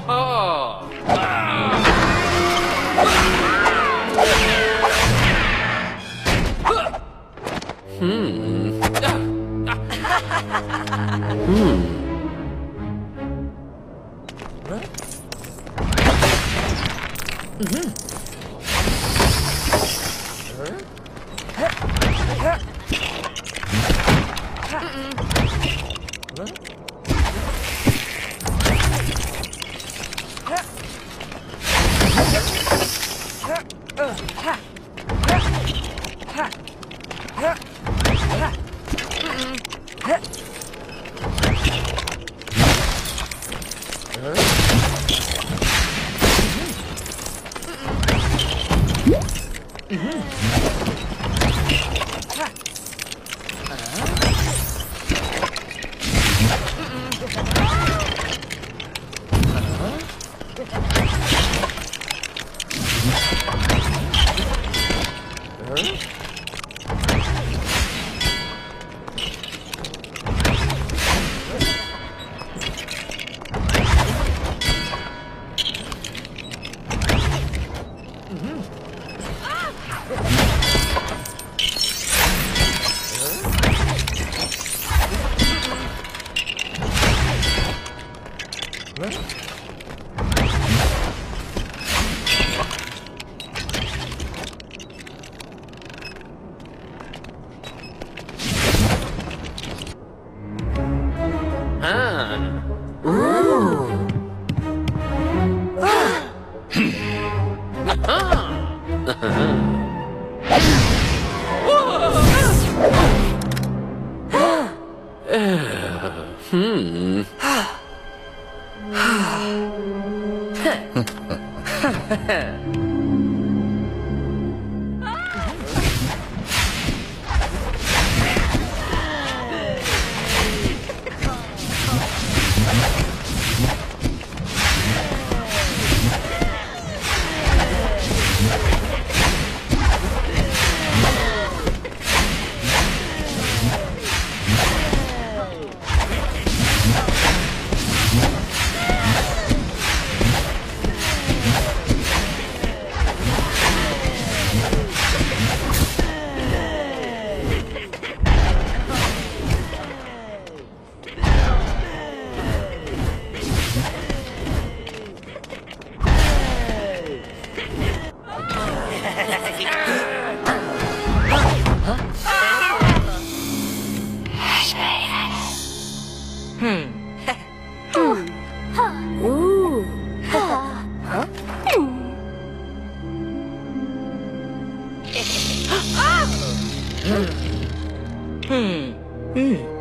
哈哈！嗯，嗯。Ой. 啊！哼！啊！啊！啊！啊！啊！呃！哼！啊！啊！哼！哼！哼！哼！嗯。嗯。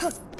哼。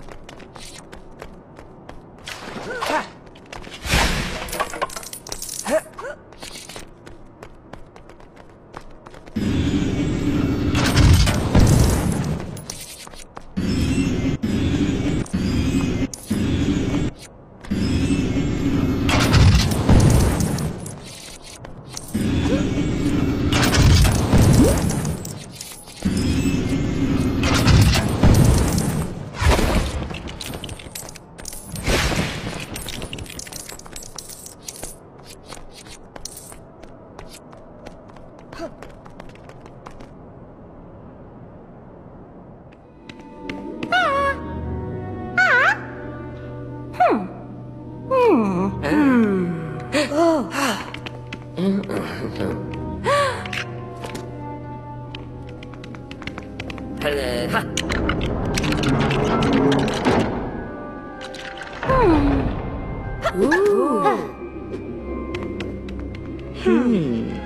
嗯。